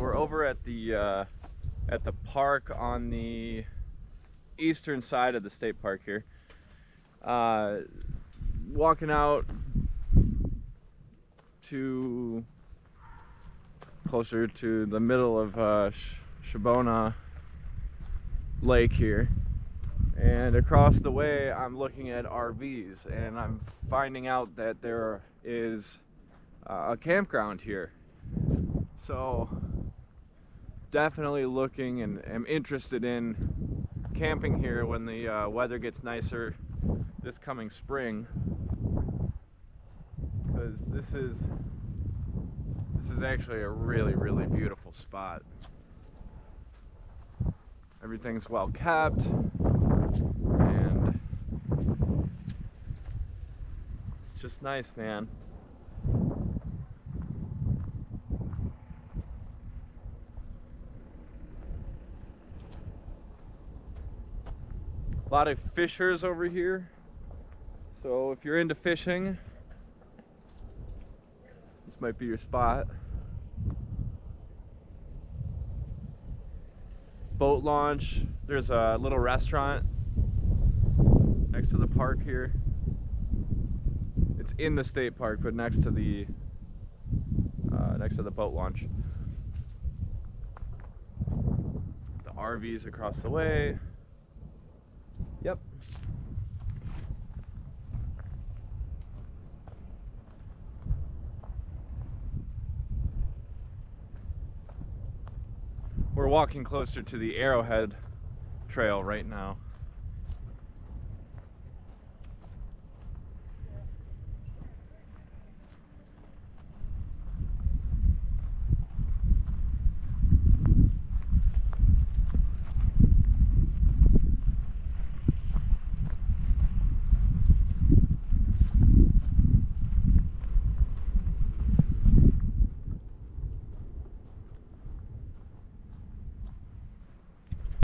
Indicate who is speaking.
Speaker 1: we're over at the uh, at the park on the eastern side of the state park here. Uh, walking out to closer to the middle of uh, Sh- Shabbona Lake here. And across the way, I'm looking at RVs and I'm finding out that there is uh, a campground here. So, definitely looking and am interested in camping here when the uh, weather gets nicer this coming spring. Because this is this is actually a really really beautiful spot. Everything's well kept and it's just nice, man. A lot of fishers over here. So if you're into fishing, this might be your spot. Boat launch. There's a little restaurant next to the park here. It's in the state park, but next to the uh, next to the boat launch. The RVs across the way. Yep. We're walking closer to the Arrowhead Trail right now.